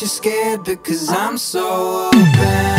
you're scared because I'm so open.